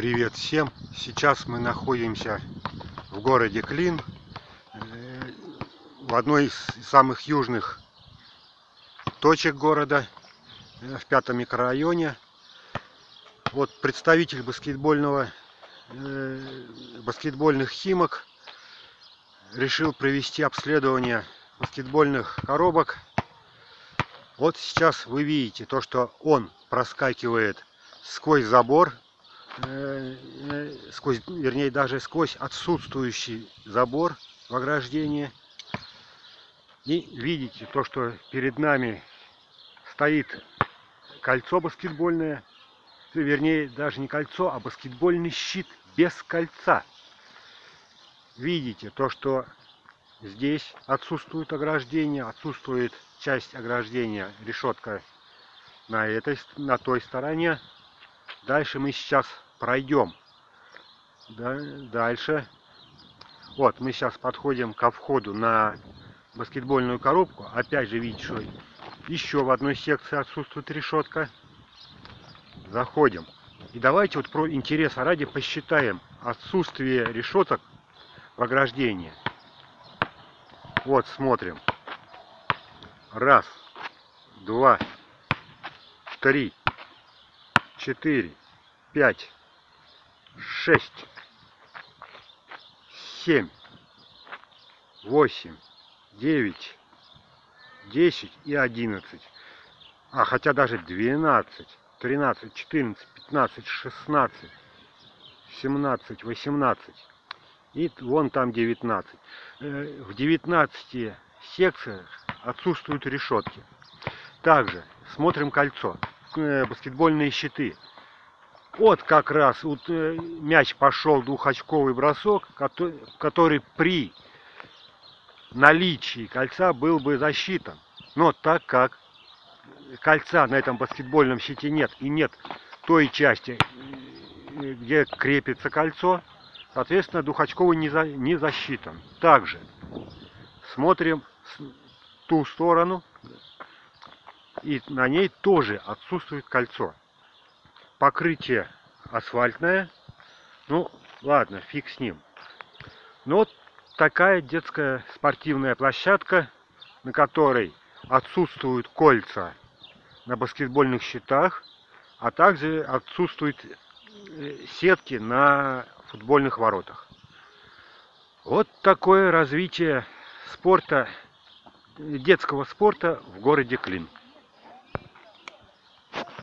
Привет всем! Сейчас мы находимся в городе Клин, э, в одной из самых южных точек города, э, в пятом микрорайоне. Вот представитель баскетбольного, э, баскетбольных химок решил провести обследование баскетбольных коробок. Вот сейчас вы видите то, что он проскакивает сквозь забор сквозь, вернее даже сквозь отсутствующий забор в ограждении. И видите то, что перед нами стоит кольцо баскетбольное, вернее даже не кольцо, а баскетбольный щит без кольца. Видите то, что здесь отсутствует ограждение, отсутствует часть ограждения, решетка на этой, на той стороне. Дальше мы сейчас пройдем. Дальше. Вот, мы сейчас подходим ко входу на баскетбольную коробку. Опять же, видите, что еще в одной секции отсутствует решетка. Заходим. И давайте вот про интереса ради посчитаем отсутствие решеток в ограждении. Вот, смотрим. Раз, два, три, четыре, пять, шесть, семь, восемь, девять, десять и одиннадцать. А хотя даже двенадцать, тринадцать, четырнадцать, пятнадцать, шестнадцать, семнадцать, восемнадцать. И вон там 19. Э, в 19 секциях отсутствуют решетки. Также смотрим кольцо, э, баскетбольные щиты. Вот как раз вот, э, мяч пошел двухочковый бросок, который, при наличии кольца был бы засчитан. Но так как кольца на этом баскетбольном щите нет и нет той части, э, где крепится кольцо, соответственно, двухочковый не, за, не засчитан. Также смотрим ту сторону, и на ней тоже отсутствует кольцо покрытие асфальтное. Ну, ладно, фиг с ним. Ну, вот такая детская спортивная площадка, на которой отсутствуют кольца на баскетбольных щитах, а также отсутствуют э, сетки на футбольных воротах. Вот такое развитие спорта, детского спорта в городе Клин.